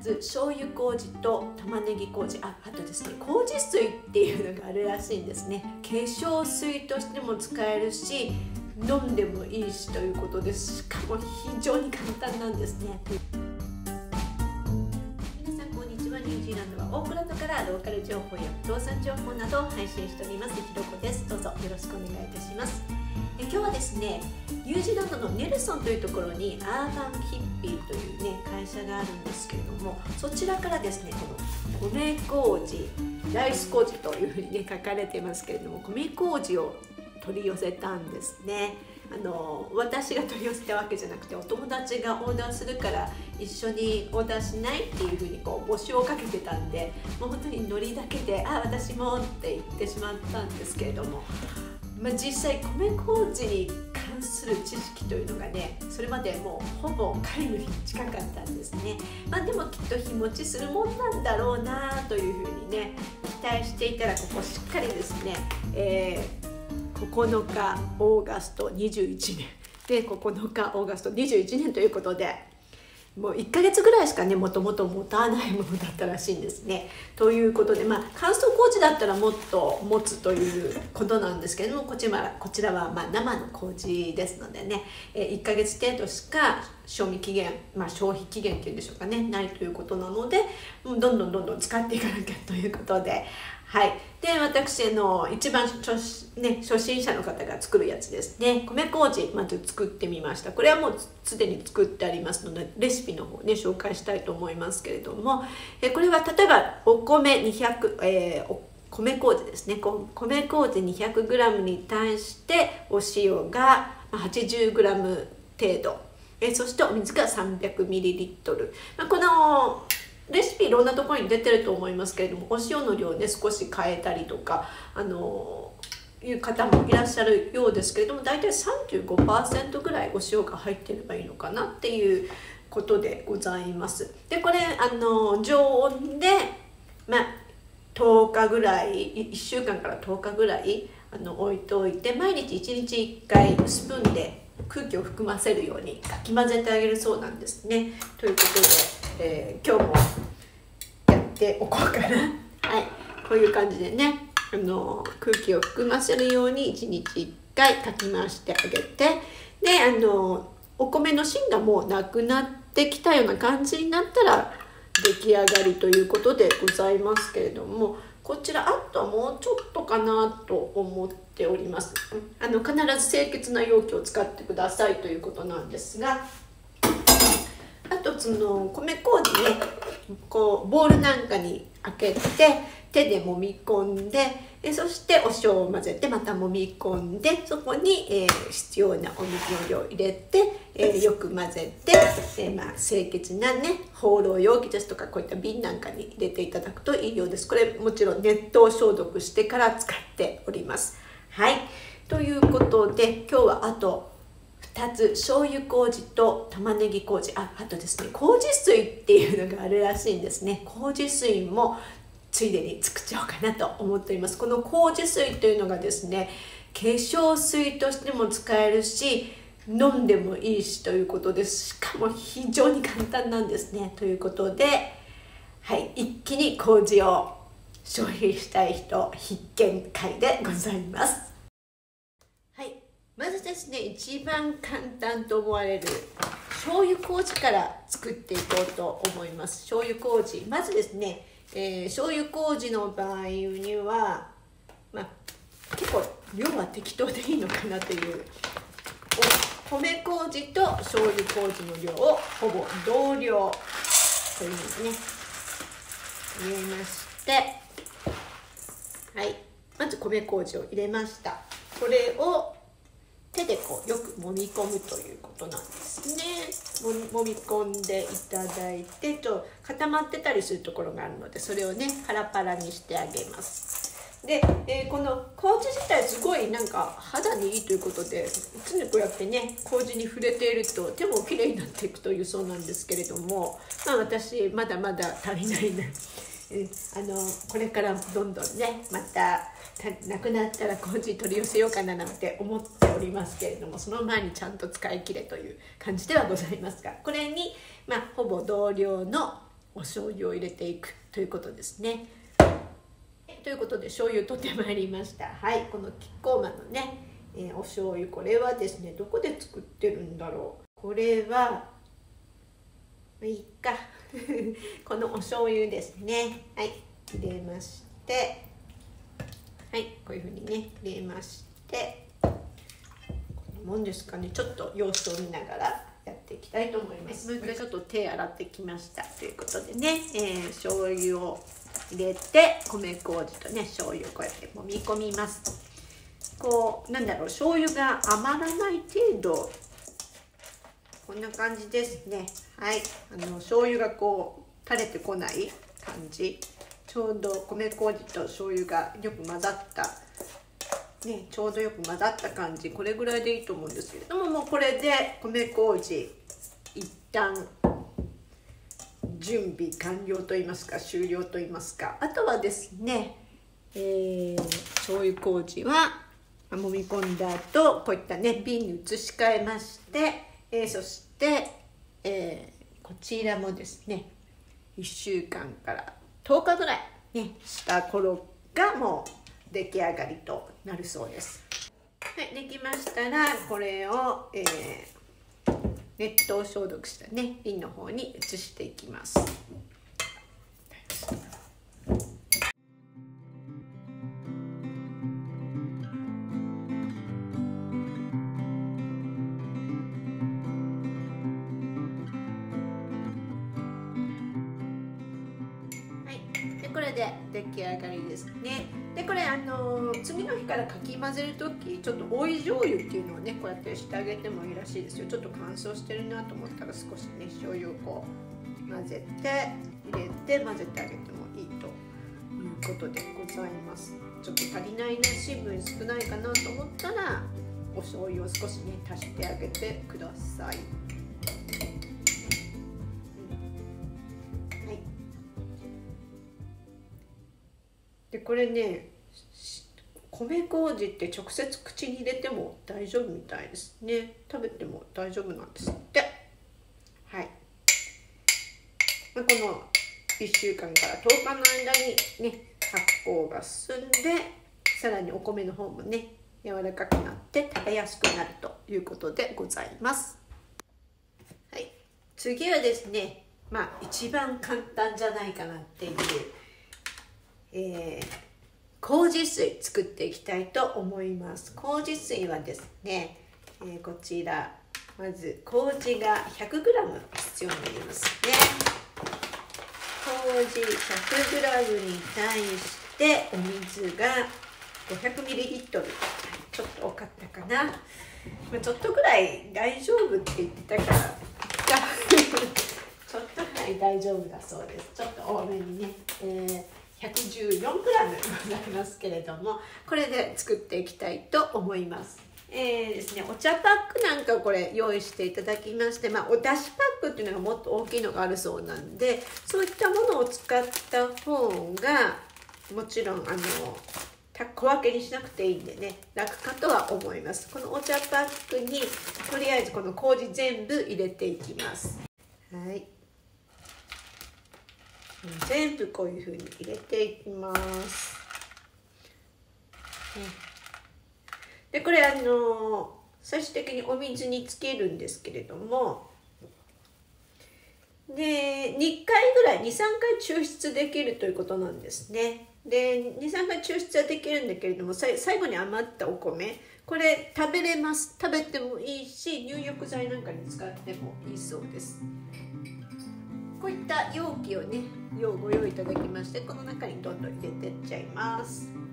つ醤油麹と玉ねぎ麹。ああとですね麹水っていうのがあるらしいんですね。化粧水としても使えるし飲んでもいいしということです。しかも非常に簡単なんですね。皆さんこんにちは。ニュージーランドはオークランドからローカル情報や不動産情報などを配信しております。ひろこです。どうぞよろしくお願いいたします。え今日はですねニュージーランドのネルソンというところにアーバンヒッピーというね会社があるんですけれどもそちらからですねこの米麹ライス麹というふうにね書かれてますけれども米麹を取り寄せたんですね。あの私が取り寄せたわけじゃなくてお友達がオーダーするから一緒にオーダーしないっていうふうにこう募集をかけてたんでもう本当にノリだけで「あ私も」って言ってしまったんですけれども、まあ、実際米麹に関する知識というのがねそれまでもうほぼ皆無に近かったんですね、まあ、でもきっと日持ちするもんなんだろうなというふうにね期待していたらここしっかりですね、えー9日オーガスト21年。で9日オーガスト21年ということでもう1ヶ月ぐらいしかねもともと持たないものだったらしいんですね。ということでまあ乾燥麹だったらもっと持つということなんですけどもこちらこちらはま生の麹ですのでね、1ヶ月程度しか賞味期限、まあ、消費期限っていうんでしょうかねないということなのでどんどんどんどん使っていかなきゃということではい、で私の一番初,、ね、初心者の方が作るやつですね。米麹まず作ってみました。これはもうすでに作ってありますのでレシピの方ね紹介したいと思いますけれども。えこれは例えばお米200、えー、米麹ですね。米麹 200g に対してお塩が 80g 程度。えそしてお水が 300ml、まあ、このレシピいろんなところに出てると思いますけれどもお塩の量ね少し変えたりとかあのいう方もいらっしゃるようですけれども大体35%ぐらいお塩が入ってればいいのかなっていうことでございます。でこれあの常温で、まあ、10日ぐらい1週間から10日ぐらいあの置いておいて毎日1日1回スプーンで空気を含ませるようにかき混ぜてあげるそうなんですね。ということで。えー、今日もやっておこうかな。はい。こういう感じでねあの空気を含ませるように1日1回かき回してあげてであのお米の芯がもうなくなってきたような感じになったら出来上がりということでございますけれどもこちらあとはもうちょっとかなと思っております。あの必ず清潔な容器を使ってくださいということなんですがあとその米麹ねこうボウルなんかに開けて手で揉み込んでえそしてお塩を混ぜてまた揉み込んでそこに、えー、必要なお水の量入れて、えー、よく混ぜて、えー、まあ、清潔なね放浪容器ですとかこういった瓶なんかに入れていただくといいようです。これもちろん熱湯消毒してから使っております。はい。ということで今日はあと2つ醤油麹と玉ねぎ麹。ああとですね麹水っていうのがあるらしいんですね。麹水もついでに作っちゃおうかなと思っております。この麹水というのがですね化粧水としても使えるし飲んでもいいしということです。しかも非常に簡単なんですね。ということではい一気に麹を消費したい人必見会でございます。ですね一番簡単と思われる。醤油麹から作っていこうと思います。醤油麹。まずですね、えー、醤油麹の場合には、まあ、結構量は適当でいいのかなという。米麹と醤油麹の量をほぼ同量というですね入れまして。はい。まず米麹を入れました。これを手でこうよく揉み込むということなんですね。もみ込んでいただいてと固まってたりするところがあるのでそれをねパラパラにしてあげます。で、えー、この麹自体すごいなんか肌にいいということで常にこうやってね麹に触れていると手もきれいになっていくというそうなんですけれどもまあ私まだまだ足りないねあのこれからどんどんねまたなくなったら麹取り寄せようかななんて思っておりますけれどもその前にちゃんと使い切れという感じではございますがこれに、まあ、ほぼ同量のお醤油を入れていくということですね。ということで醤油取ってまいりました。はい。このキッコーマンのね、えー、お醤油これはですねどこで作ってるんだろう。これはいいか。このお醤油ですね。はい。入れまして。はい。こういうふうにね入れまして。こんなもんですかね。ちょっと様子を見ながらやっていきたいと思います。もう一回ちょっと手洗ってきました。ということでね、えー、醤油を入れて米麹とね醤油をこうやって揉み込みますこうなんだろう。醤油が余らない程度こんな感じですね。はい。あの醤油がこう垂れてこない感じ。ちょうど米麹と醤油がよく混ざった。ねちょうどよく混ざった感じ。これぐらいでいいと思うんですけれどももうこれで米麹一旦準備完了と言いますか終了と言いますか。あとはですね、えー、醤油麹は揉み込んだ後こういったね瓶に移し替えましてえー、そして、えー、こちらもですね1週間から10日ぐらいねした頃がもう出来上がりとなるそうです。はいできましたらこれを、えー、熱湯消毒したね瓶の方に移していきます。からかき混ぜる時ちょっと追い醤油っていうのをねこうやってしてあげてもいいらしいですよ。ちょっと乾燥してるなと思ったら少しね醤油をこう混ぜて入れて混ぜてあげてもいいということでございます。ちょっと足りないね水分少ないかなと思ったらお醤油を少しね足してあげてください。でこれね米麹って直接口に入れても大丈夫みたいですね。食べても大丈夫なんですって。はい、この1週間から10日の間にね発酵が進んでさらにお米の方もね柔らかくなって食べやすくなるということでございます。はい。次はですねまあ一番簡単じゃないかなっていうえー、麹水作っていきたいと思います。麹水はですね、えー、こちらまず麹が 100g 必要になりますね。麹 100g に対してお水が 500ml ちょっと多かったかな、まあ、ちょっとぐらい大丈夫って言ってたから ちょっとぐらい大丈夫だそうです。ちょっと多めにね、えー 114g ございますけれどもこれで作っていきたいと思います。えーですね、お茶パックなんかこれ用意していただきまして、まあ、おだしパックっていうのがもっと大きいのがあるそうなんでそういったものを使った方がもちろんあの小分けにしなくていいんでね楽かとは思います。このお茶パックにとりあえずこの麹全部入れていきます。はい。全部こういうふうに入れていきます。でこれあの最終的にお水につけるんですけれどもで2回ぐらい23回抽出できるということなんですね。で23回抽出はできるんだけれども最後に余ったお米これ食べれます食べてもいいし入浴剤なんかに使ってもいいそうです。こういった容器をね用ご用意いただきましてこの中にどんどん入れてっちゃいます。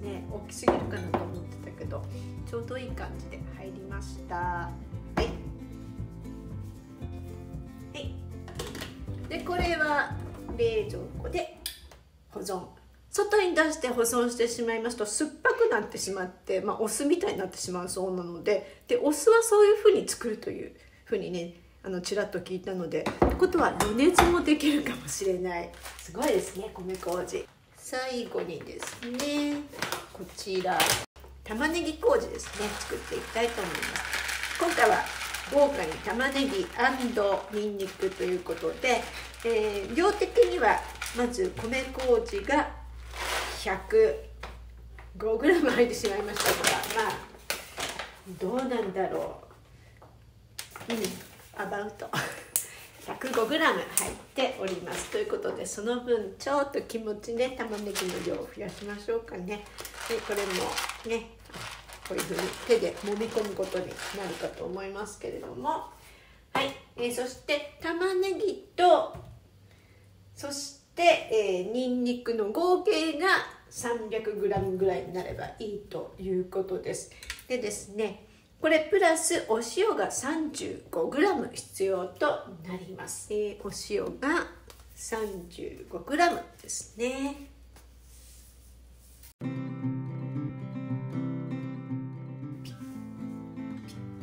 ね大きすぎるかなと思ってたけどちょうどいい感じで入りました。はい。はい。でこれは冷蔵庫で保存。外に出して保存してしまいますと酸っぱくなってしまって、まあ、お酢みたいになってしまうそうなのででお酢はそういうふうに作るというふうにねあのちらっと聞いたのでということは余熱もできるかもしれない。すごいですね米麹。最後にですねこちら玉ねぎ麹ですね作っていきたいと思います。今回は豪華に玉ねぎにんにくということで、えー、量的にはまず米麹が 105g 入ってしまいましたがまあどうなんだろう。うんアバウト。105g 入っております。ということでその分ちょっと気持ちね玉ねぎの量を増やしましょうかね。でこれもねこういうふうに手で揉み込むことになるかと思いますけれども。はい、えー、そして玉ねぎとそしてえ、にんにくの合計が 300g ぐらいになればいいということです。でですねこれプラスお塩が 35g 必要となります、えー、お塩が 35g ですね。ぴ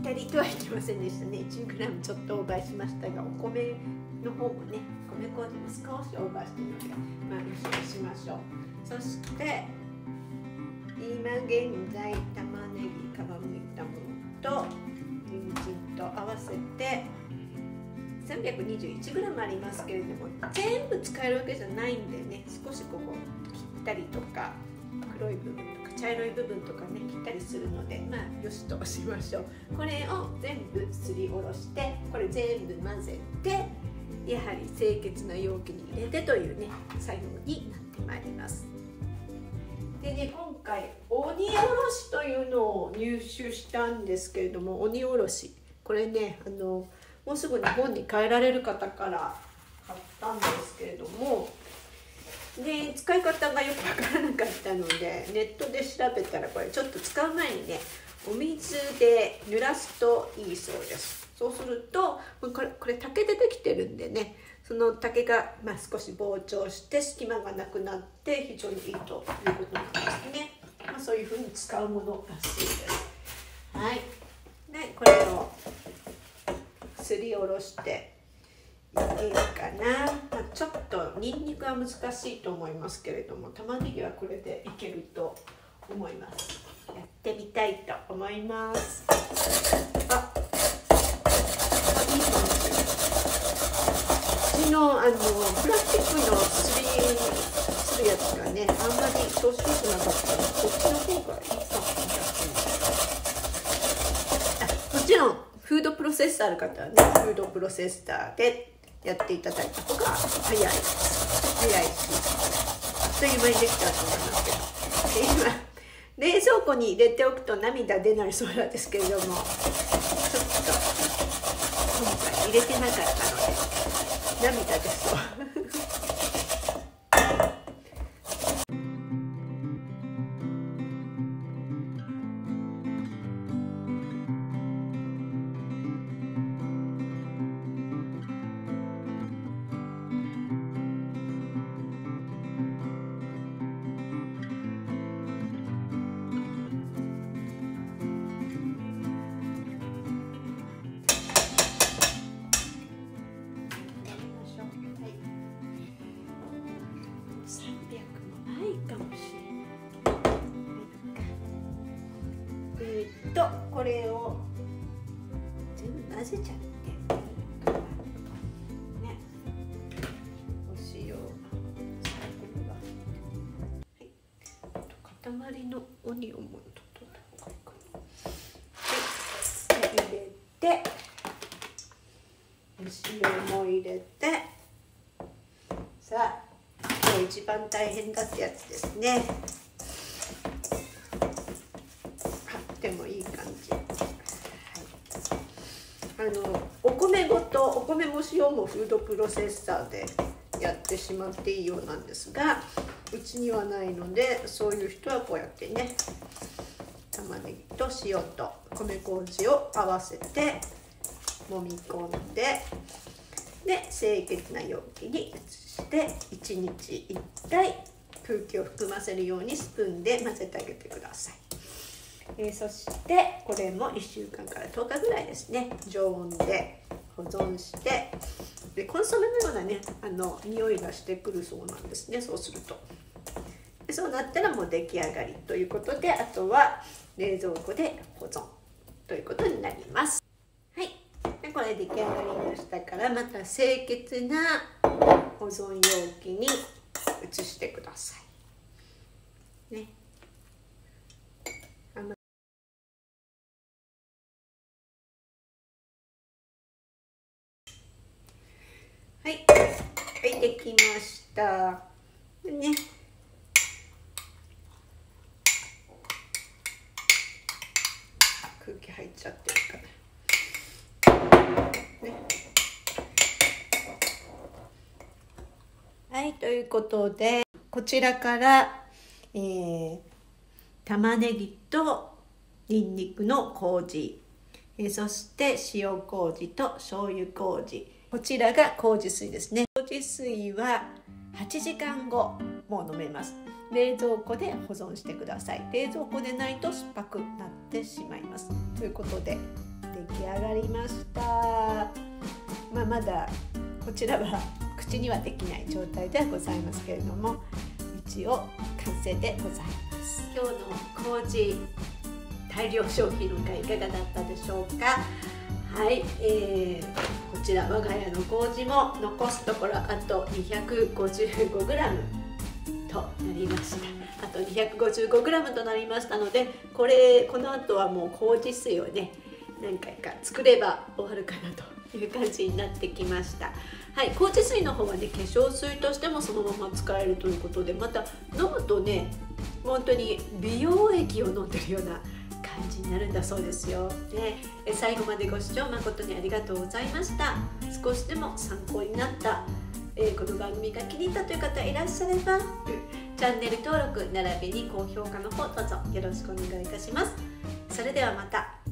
ったりとはいきませんでしたね。1g ちょっとオーバーしましたがお米の方もね米麹も少しオーバーしてるのでまあ一緒にしましょう。そして今現在玉ねぎ皮むいたもの。と人参と合わせて 321g ありますけれども全部使えるわけじゃないんでね。少しここ切ったりとか黒い部分とか茶色い部分とかね切ったりするのでまあよしとしましょう。これを全部すりおろしてこれ全部混ぜてやはり清潔な容器に入れてというね作業になってまいります。でね今回鬼おろしというのを入手したんですけれども鬼おろし。これねあのもうすぐ日本に帰られる方から買ったんですけれどもで使い方がよくわからなかったのでネットで調べたらこれちょっと使う前にねお水で濡らすといいそうです。そうするとこれこれ竹でできてるんでねその竹が、まあ、少し膨張して隙間がなくなって非常にいいということなんですね、まあ、そういうふうに使うものらしいです。はい。でこれをすりおろしていけるかな、まあ、ちょっとにんにくは難しいと思いますけれども玉ねぎはこれでいけると思います。やってみたいと思います。あのあのプラスチックのすりするやつがねあんまり調子よくなかったのでこっちの方がいいかもあもちろんフードプロセッサーある方はねフードプロセッサーでやっていただいた方が早い早いしあっという間にできたと思います。けど今冷蔵庫に入れておくと涙出ないそうなんですけれどもちょっと今回入れてなかったの涙です。混ぜちゃってねお塩はい。あと塊のオニオンも取った方がい。い。かなはい。入れてお塩も入れてさあ今日一番大変だってやつですねてもいい感じ、はい、あのお米ごとお米も塩もフードプロセッサーでやってしまっていいようなんですがうちにはないのでそういう人はこうやってね玉ねぎと塩と米麹を合わせて揉み込んでで清潔な容器に移して1日1回空気を含ませるようにスプーンで混ぜてあげてください、えー、そしてこれも1週間から10日ぐらいですね常温で保存してでコンソメのようなねあの匂いがしてくるそうなんですねそうすると。でそうなったらもう出来上がりということであとは冷蔵庫で保存ということになります。はい。でこれ出来上がりましたからまた清潔な保存容器に移してください。ねはい、はい、できました。ね。空気入っちゃってるかな。ね。はい、ということで、こちらから、えー、玉ねぎとにんにくの麹、えー、そして塩麹と醤油麹。こちらが麹水ですね麹水は8時間後もう飲めます。冷蔵庫で保存してください。冷蔵庫でないと酸っぱくなってしまいます。ということで出来上がりました。まあ、まだこちらは口にはできない状態ではございますけれども一応完成でございます。今日の麹大量消費の会いかがだったでしょうか？はい、えー、ちら我が家の麹も残すところあと 255g となりました。あと 255g となりましたのでこれこの後はもう麹水をね何回か作れば終わるかなという感じになってきました。はい麹水の方はね化粧水としてもそのまま使えるということでまた飲むとね本当に美容液を飲んでるような感じになるんだそうですよ。で最後までご視聴誠にありがとうございました。少しでも参考になった、え、この番組が気に入ったという方いらっしゃればチャンネル登録並びに高評価の方どうぞよろしくお願いいたします。それではまた。